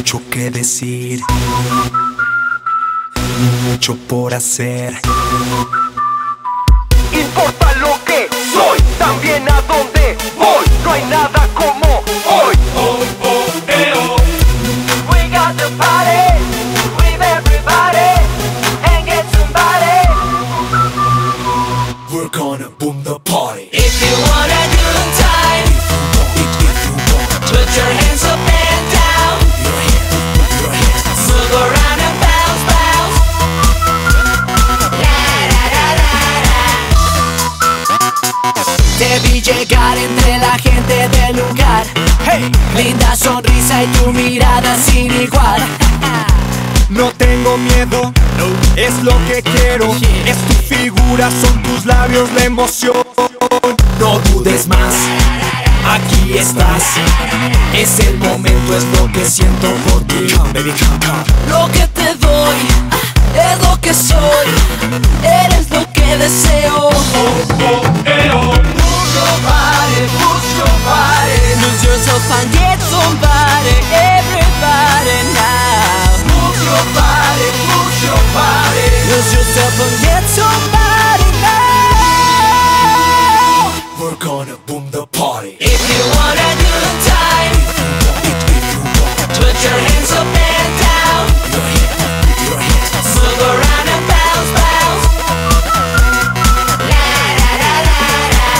Mucho que decir, mucho por hacer. Importa lo que soy, también a dónde voy. No hay nada como hoy. We got the party with everybody and get somebody. We're gonna boom the party. If you want a good time, put your hands vi llegar entre la gente del lugar. Hey, Linda sonrisa y tu mirada sin igual. No tengo miedo, es lo que quiero. Es tu figura, son tus labios, la emoción. no dudes más. Aquí estás. Es el momento, es lo que siento por ti. Come, baby, come, come. Lo que te doy es lo que soy. Eres lo que deseo. Move somebody. Everybody now. Move your body, move your body. Lose yourself and get somebody now. We're gonna boom the party. If you want a good time, put your hands up and down. Move around and bounce, bounce. La, la, la, la, la.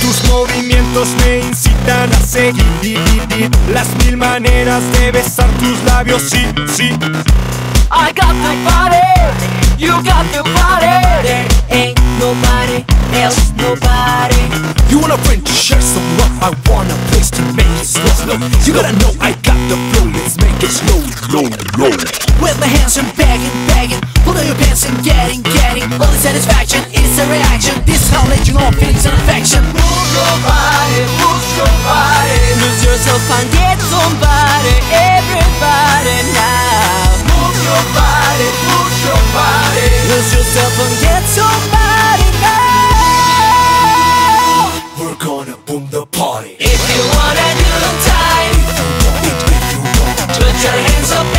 Tus movimientos me incitan seguir. Las mil maneras de besar tus labios, sí, sí. I got the body, you got the body. There ain't nobody else, nobody. You want a friend to share some love? I want a place to make it slow, slow. You gotta know I got the flow. Let's make it slow, slow, slow. With my hands I'm begging, begging Pull on your pants and getting, getting Only satisfaction is a reaction This is how let you know feelings and affection Move your body, move Lose yourself and get Everybody now. Move your body, move your body. Lose yourself and get now. We're gonna boom the party. If you wanna do Put your hands up